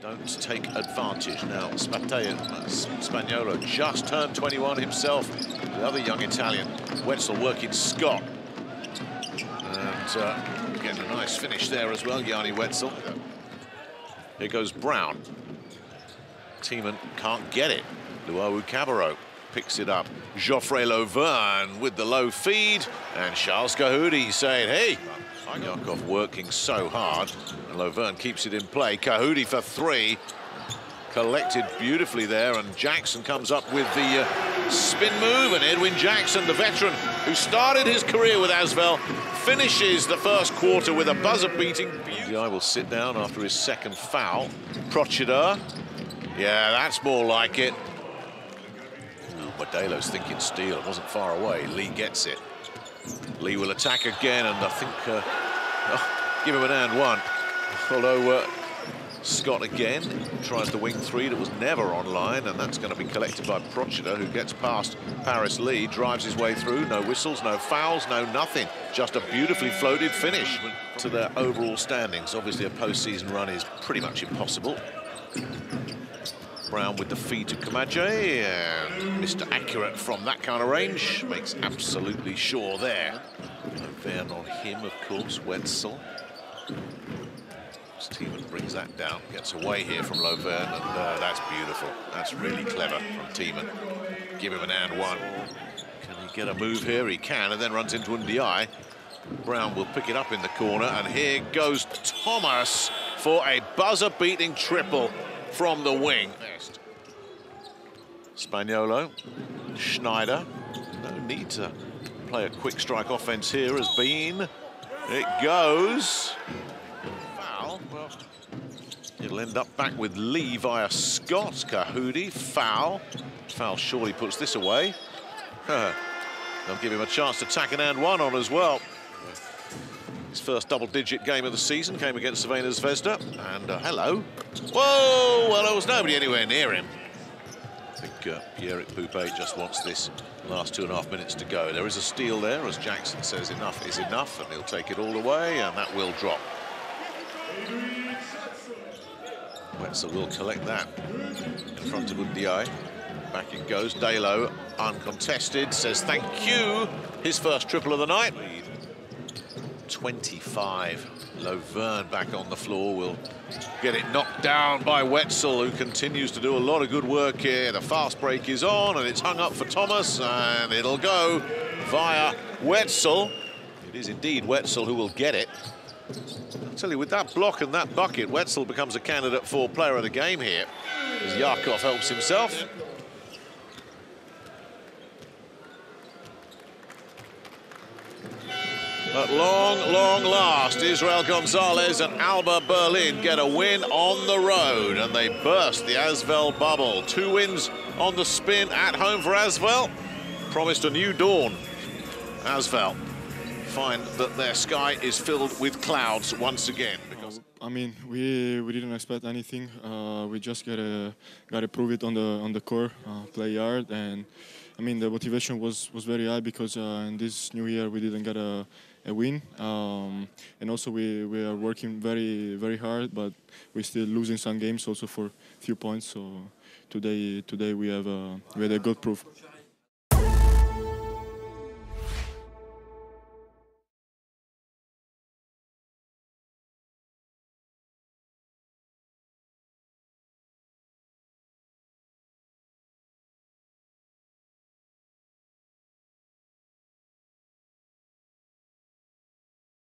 don't take advantage now. Spateo, Spagnolo just turned 21 himself. The other young Italian, Wetzel working Scott. And uh, getting a nice finish there as well, Yanni Wetzel. Here goes Brown. Thiemann can't get it. Luwawu-Cabarrot picks it up. Joffrey Lauvergne with the low feed. And Charles Kahudi saying, hey, Yakov working so hard. And Lauvergne keeps it in play. Kahudi for three. Collected beautifully there. And Jackson comes up with the uh, spin move. And Edwin Jackson, the veteran, who started his career with Asvel, finishes the first quarter with a buzzer-beating. I will sit down after his second foul. Procida. Yeah, that's more like it. Modelo's thinking steal. It wasn't far away. Lee gets it. Lee will attack again, and I think uh, oh, give him an and one. Although uh, Scott again tries the wing three that was never online, and that's going to be collected by Procida, who gets past Paris Lee, drives his way through. No whistles, no fouls, no nothing. Just a beautifully floated finish to their overall standings. Obviously, a postseason run is pretty much impossible. Brown with the feed to Koumadje, and Mr. Accurate from that kind of range makes absolutely sure there. Van on him, of course, Wetzel. Thiemann brings that down, gets away here from Lauvergne, and uh, that's beautiful. That's really clever from Thiemann. Give him an and one. Can he get a move here? He can, and then runs into Ndiaye. Brown will pick it up in the corner, and here goes Thomas for a buzzer-beating triple from the wing. Spagnolo, Schneider. No need to play a quick strike offense here as Bean. It goes. Foul. Well, it'll end up back with Lee via Scott. Kahudi, foul. Foul surely puts this away. They'll give him a chance to tack an and one on as well. His first double-digit game of the season came against Crvena Zvezda. And uh, hello. Whoa! Well, there was nobody anywhere near him. I think uh, Pierric Poupet just wants this last two and a half minutes to go. There is a steal there, as Jackson says, enough is enough, and he'll take it all away, and that will drop. Wetzel will collect that in front of Ndiaye. Back it goes. Dalo, uncontested, says thank you. His first triple of the night. 25. Lauvergne back on the floor will get it knocked down by Wetzel, who continues to do a lot of good work here. The fast break is on, and it's hung up for Thomas, and it'll go via Wetzel. It is indeed Wetzel who will get it. I'll tell you, with that block and that bucket, Wetzel becomes a candidate for player of the game here, as Yakov helps himself. At long, long last, Israel Gonzalez and Alba Berlin get a win on the road, and they burst the Asvel bubble. Two wins on the spin at home for Asvel. Promised a new dawn. Asvel find that their sky is filled with clouds once again. Because I mean, we we didn't expect anything. Uh, we just gotta gotta prove it on the on the core, uh, play hard, and I mean the motivation was was very high because uh, in this new year we didn't get a a win. Um, and also we, we are working very very hard, but we're still losing some games also for few points. So today today we have a, we had a good proof.